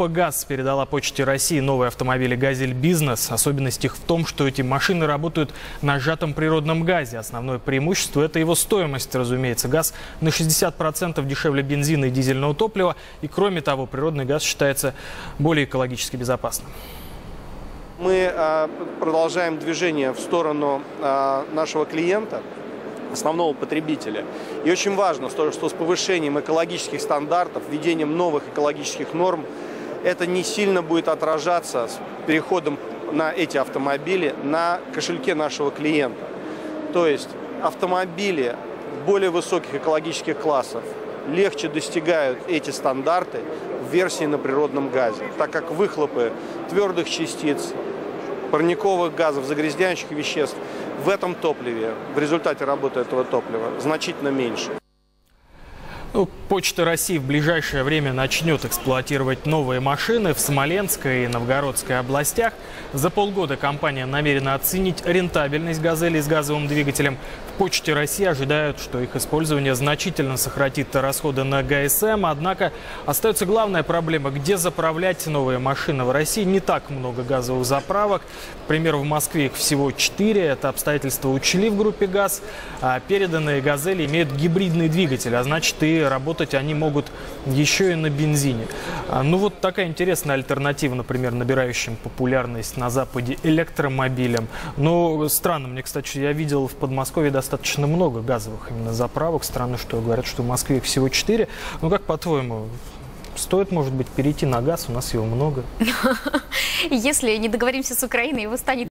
Группа «ГАЗ» передала Почте России новые автомобили «Газель Бизнес». Особенность их в том, что эти машины работают на сжатом природном газе. Основное преимущество – это его стоимость, разумеется. Газ на 60% дешевле бензина и дизельного топлива. И кроме того, природный газ считается более экологически безопасным. Мы а, продолжаем движение в сторону а, нашего клиента, основного потребителя. И очень важно, что с повышением экологических стандартов, введением новых экологических норм, это не сильно будет отражаться с переходом на эти автомобили на кошельке нашего клиента. То есть автомобили более высоких экологических классов легче достигают эти стандарты в версии на природном газе, так как выхлопы твердых частиц, парниковых газов, загрязняющих веществ в этом топливе, в результате работы этого топлива, значительно меньше. Ну, Почта России в ближайшее время начнет эксплуатировать новые машины в Смоленской и Новгородской областях. За полгода компания намерена оценить рентабельность «Газели» с газовым двигателем. В Почте России ожидают, что их использование значительно сократит расходы на ГСМ. Однако остается главная проблема, где заправлять новые машины. В России не так много газовых заправок. К примеру, в Москве их всего 4. Это обстоятельства учли в группе «ГАЗ». А переданные «Газели» имеют гибридный двигатель, а значит и работать они могут еще и на бензине. А, ну вот такая интересная альтернатива, например, набирающим популярность на Западе электромобилям. Но странно, мне, кстати, я видел в Подмосковье достаточно много газовых именно заправок. Странно, что говорят, что в Москве их всего 4. Ну как по-твоему, Стоит, может быть, перейти на газ, у нас его много. Если не договоримся с Украиной, его станет